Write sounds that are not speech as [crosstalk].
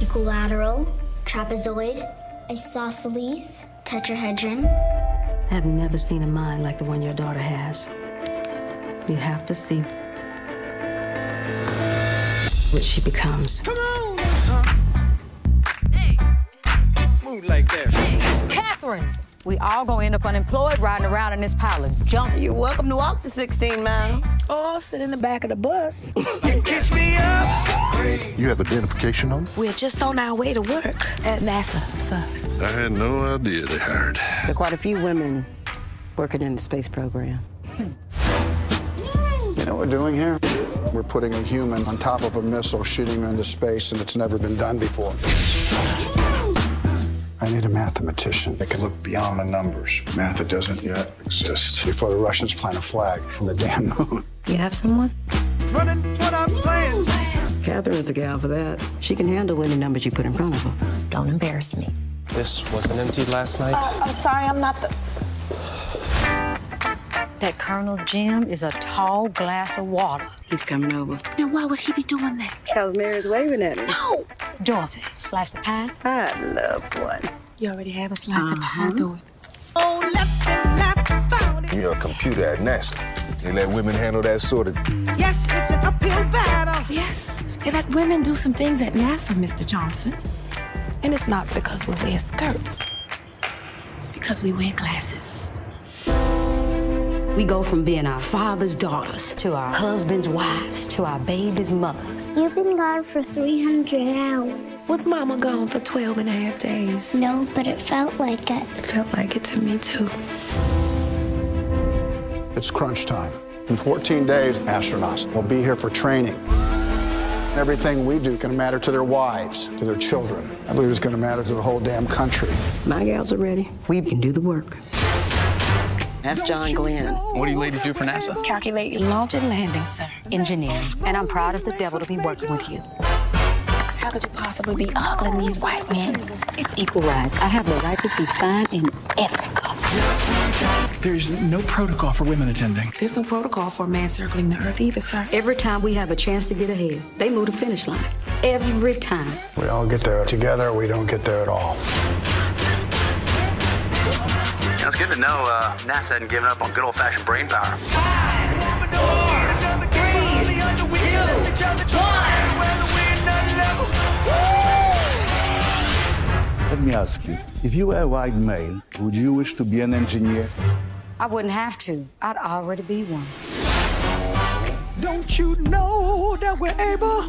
equilateral, trapezoid, isosceles, tetrahedron. I've never seen a mind like the one your daughter has. You have to see what she becomes. Come on! Move like that. Katherine, we all gonna end up unemployed riding around in this pile of junk. You're welcome to walk the 16 miles. Or sit in the back of the bus. [laughs] Kiss me up. You have identification on? We're just on our way to work at NASA, sir. I had no idea they hired. There are quite a few women working in the space program. You know what we're doing here? We're putting a human on top of a missile, shooting him into space, and it's never been done before. I need a mathematician that can look beyond the numbers. Math that doesn't yet exist before the Russians plant a flag on the damn moon. You have someone? Running what I'm playing. Katherine's the gal for that. She can handle any numbers you put in front of her. Don't embarrass me. This wasn't emptied last night? Uh, I'm sorry, I'm not the. That Colonel Jim is a tall glass of water. He's coming over. Now, why would he be doing that? Cause Mary's waving at me. No! Dorothy, slice of pie. I love one. You already have a slice of Uh-huh. pie, do it. Oh, left and left about it. You're a computer at NASA. You let women handle that sort of. Yes, it's an uphill battle. Yes, they let women do some things at NASA, Mr. Johnson. And it's not because we wear skirts. It's because we wear glasses. We go from being our father's daughters to our husband's wives to our baby's mothers. You've been gone for 300 hours. Was Mama gone for 12 and a half days? No, but it felt like it. It felt like it to me, too. It's crunch time. In 14 days, astronauts will be here for training. Everything we do going to matter to their wives, to their children. I believe it's going to matter to the whole damn country. My gals are ready. We can do the work. That's John Glenn. What do you ladies do for NASA? Calculate launch and landing, sir. Engineering. And I'm proud as the devil to be working with you. How could you possibly be ogling these white men? It's equal rights. I have the right to see fine in Africa. There's no protocol for women attending. There's no protocol for a man circling the earth either, sir. Every time we have a chance to get ahead, they move the finish line. Every time. We all get there together, we don't get there at all. It's good to know uh, NASA hadn't given up on good old-fashioned brain power. Let me ask you, if you were a white male, would you wish to be an engineer? I wouldn't have to. I'd already be one. Don't you know that we're able